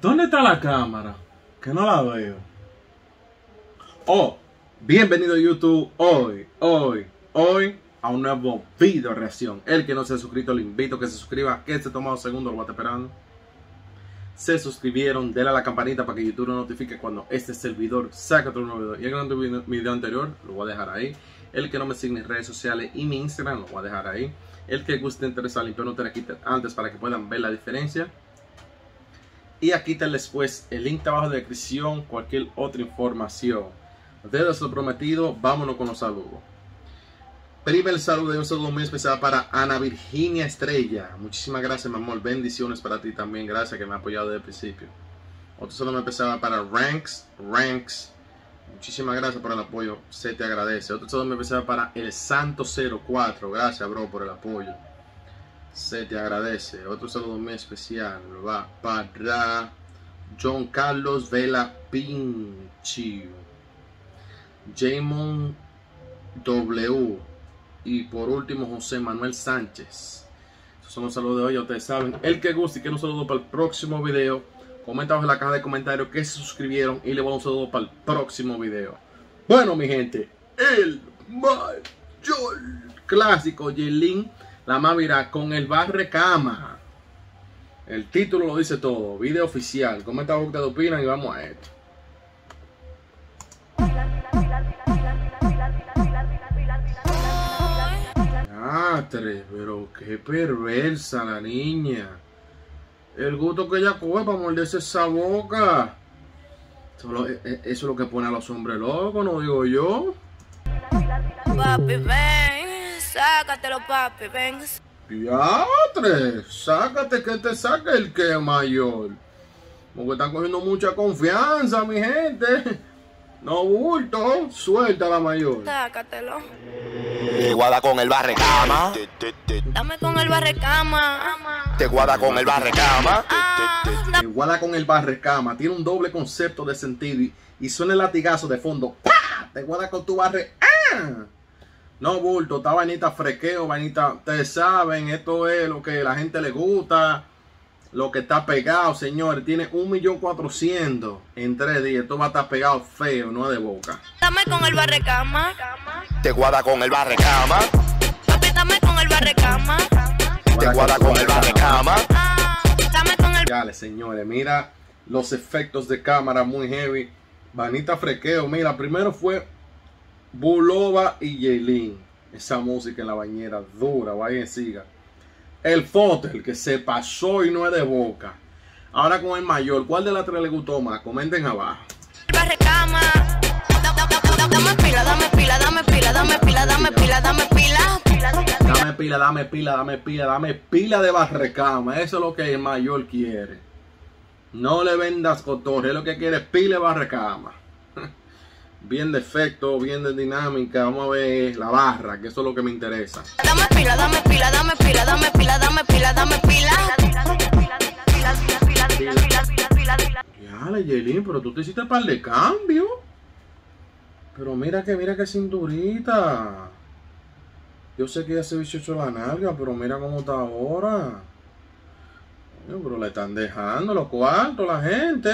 ¿Dónde está la cámara? Que no la veo. Oh, bienvenido a YouTube hoy, hoy, hoy a un nuevo video reacción. El que no se ha suscrito, le invito a que se suscriba, que se toma un segundo, lo va esperando. Se suscribieron, denle a la campanita para que YouTube lo notifique cuando este servidor saque otro nuevo video. Y el video anterior, lo voy a dejar ahí. El que no me sigue en redes sociales y mi Instagram, lo voy a dejar ahí. El que guste interesar, limpiar no te la quite antes para que puedan ver la diferencia. Y aquí está después el link abajo de descripción, cualquier otra información. Ustedes lo prometido, vámonos con los saludos. Primer saludo y un saludo muy especial para Ana Virginia Estrella. Muchísimas gracias, mi amor. Bendiciones para ti también. Gracias que me ha apoyado desde el principio. Otro saludo muy especial para Ranks. Ranks. Muchísimas gracias por el apoyo. Se te agradece. Otro saludo muy especial para El Santo 04. Gracias, bro, por el apoyo se te agradece. Otro saludo muy especial va para John Carlos Vela Pinchi, Jamon W y por último José Manuel Sánchez. Esos son los saludos de hoy, ustedes saben. El que guste y quiere un saludo para el próximo video, comenta en la caja de comentarios que se suscribieron y le voy a un saludo para el próximo video. Bueno, mi gente, el mayor clásico Yelin la Mavira con el barre cama. El título lo dice todo. Video oficial. Comenta lo que te opinan y vamos a esto. pero qué perversa la niña. El gusto que ella coge para morderse esa boca. Eso, e, e, es lo que pone a los hombres locos, no digo yo. Papi, Sácatelo, papi, venga. Diatre, sácate que te saque el que mayor. Porque están cogiendo mucha confianza, mi gente. No bulto, suelta la mayor. Sácatelo. Te guarda con el barrecama. Dame con el barrecama. Te guarda con el barrecama. Te guarda con el barrecama. Tiene un doble concepto de sentido y, suena el latigazo de fondo. Te guarda con tu barre. ¡Ah! No, bulto, está vainita frequeo, vainita. Ustedes saben, esto es lo que la gente le gusta. Lo que está pegado, señores. Tiene un millón cuatrocientos en tres días. Esto va a estar pegado feo, no es de boca. Dame con el barrecama. Te guarda con el barrecama. Papi, dame con el barrecama. Te guarda con el barrecama. Dame con el. Dale, señores, mira los efectos de cámara muy heavy. Vanita frequeo, mira, primero fue Bulova y Yailin. Esa música en la bañera dura, vayan siga. El Fotel que se pasó y no es de boca. Ahora con el mayor, ¿cuál de las tres le gustó más? Comenten abajo. Dame pila, dame pila, dame pila, dame pila, dame pila, dame pila. Dame pila, dame pila, dame pila, dame pila de barrecama. Eso es lo que el mayor quiere. No le vendas cotorre, es lo que quiere pila de barrecama bien de efecto, bien de dinámica. Vamos a ver la barra, que eso es lo que me interesa. Dame pila, dame pila, dame pila, dame pila, dame pila, dame pila. Ya, Yelin, pero tú te hiciste par de cambio. Pero mira que, mira que cinturita. Yo sé que ya se hecho la nalga, pero mira cómo está ahora. Pero le están dejando los cuartos la gente.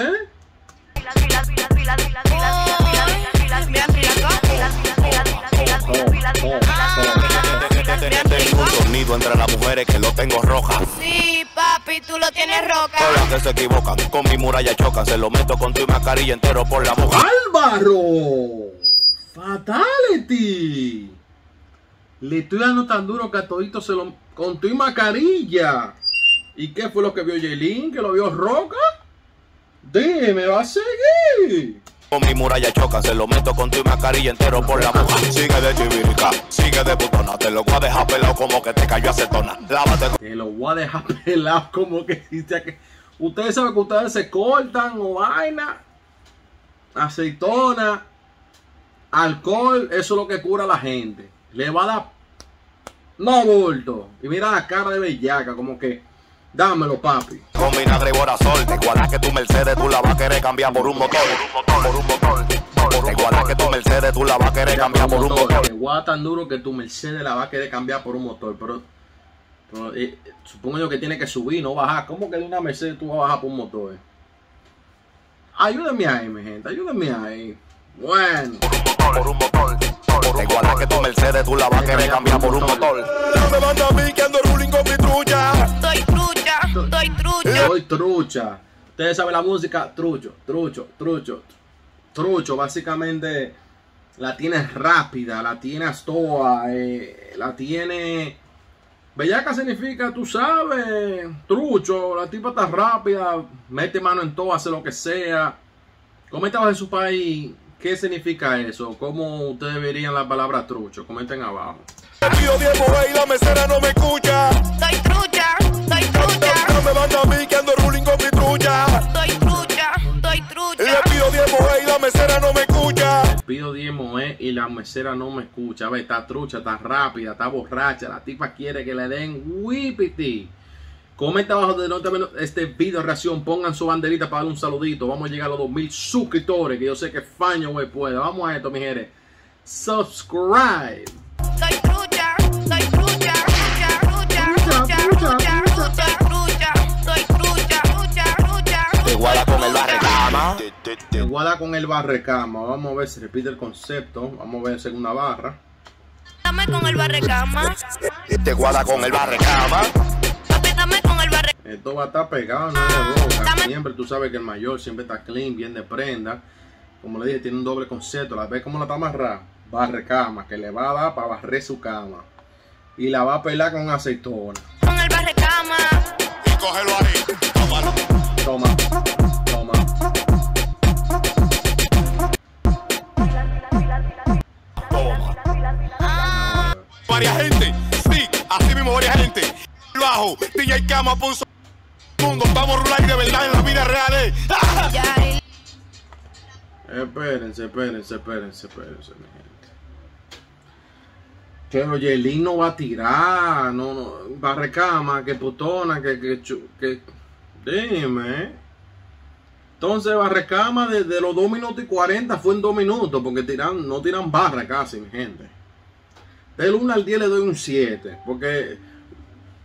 Tengo un sonido entre las mujeres que lo tengo roja. Sí, papi, tú lo tienes roca. Todas que se equivocan, con mi muralla chocan. Se lo meto con tu mascarilla entero por la boca. ¡Álvaro! ¡Fatality! Le estoy dando tan duro que a todito se lo... Con tu mascarilla. ¿Y qué fue lo que vio Jelin? ¿Que lo vio roca? Dime, va a seguir. Con mi muralla choca, se lo meto con tu mascarilla entero por la boca. Sigue de chivirica, sigue de putona. Te lo voy a dejar pelado como que te cayó acetona. Lávate. Te lo voy a dejar pelado como que que. Ustedes saben que ustedes se cortan o vaina. Aceitona. Alcohol, eso es lo que cura a la gente. Le va a dar. No bulto. Y mira la cara de bellaca, como que. Dámelo, papi. Con vinagre y borazol, te guardas que tu Mercedes tú la vas a querer cambiar por un motor. Por un motor. Te guardas que tu Mercedes tú la vas a querer cambiar por un motor. Te tan duro que tu Mercedes la va a querer cambiar por un motor. Pero, eh, supongo yo que tiene que subir, no bajar. ¿Cómo que de una Mercedes tú vas a bajar por un motor? Ayúdenme ahí, mi gente, ayúdenme ahí. Bueno. Por un motor. Igual a que tu Mercedes tú la vas a querer cambiar por un motor. No me manda a mí que ando ruling con mi trucha. Estoy trucha, estoy trucha. Soy trucha. Ustedes saben la música, trucho, trucho, trucho. Trucho, básicamente la tiene rápida, la tiene astoa, eh, la tiene... Bellaca significa, tú sabes, trucho, la tipa está rápida, mete mano en todo, hace lo que sea. Comenta abajo de su país qué significa eso, cómo ustedes verían la palabra trucho, comenten abajo. La mesera no me escucha. Trucha, estoy trucha. No me manda a mí que ando ruling con mi trucha. Estoy trucha, estoy Le trucha. pido diezmo y la mesera no me escucha. Pido 10 moe y la mesera no me escucha. Ve, está trucha, está rápida, está borracha. La tipa quiere que le den whippity. Comenta abajo de no este video reacción. Pongan su banderita para darle un saludito. Vamos a llegar a los 2000 suscriptores. Que yo sé que Faño güey puede. Vamos a esto, mi gente. Subscribe. Estoy trucha, estoy trucha, trucha, trucha, trucha, trucha, trucha. Iguala con el barrecama. Iguala con el barrecama. Vamos a ver si repite el concepto. Vamos a ver segunda barra. Dame con el barrecama, Te guarda con el barrecama. papi, dame con el barrecama. Esto va a estar pegado, no de boca. Siempre tú sabes que el mayor siempre está clean, bien de prenda. Como le dije, tiene un doble concepto. La ves como la está amarrada. Barre cama, que le va a dar para barrer su cama. Y la va a pelar con aceitona. Con el barrecama, Y cógelo ahí. Tómalo. Toma, toma. Toma. ah, Varia gente. Sí, así mismo varia gente. Bajo. DJ Cama puso. Mundo, vamos a rular de verdad en la vida real. eh. Espérense, espérense, espérense, espérense, mi gente. Pero Yelin no va a tirar, no, no, barre cama, que putona, que, que, chu- que, dime. Entonces, barrecama desde los 2 minutos y 40 fue en 2 minutos, porque tiran, no tiran barra casi, mi gente. Del 1 al 10 le doy un 7, porque,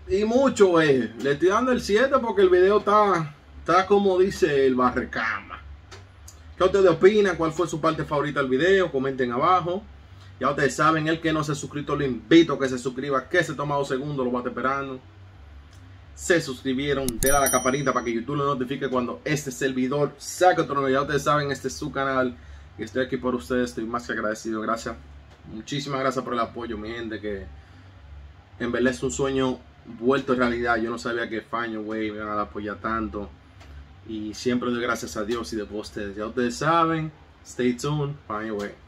y mucho es, le estoy dando el 7 porque el video está, está como dice el barrecama. ¿Qué ustedes opinan? ¿Cuál fue su parte favorita del video? Comenten abajo. Ya ustedes saben, el que no se ha suscrito, le invito a que se suscriba, que se toma dos segundos, lo va esperando. Se suscribieron, denle a la campanita para que YouTube lo notifique cuando este servidor saque otro nuevo. Ya ustedes saben, este es su canal y estoy aquí por ustedes. Estoy más que agradecido. Gracias. Muchísimas gracias por el apoyo, mi gente. Que en verdad es un sueño vuelto realidad. Yo no sabía que Faño, güey, me iban a apoyar tanto. Y siempre doy gracias a Dios y después ustedes. Ya ustedes saben. Stay tuned. Faño, güey.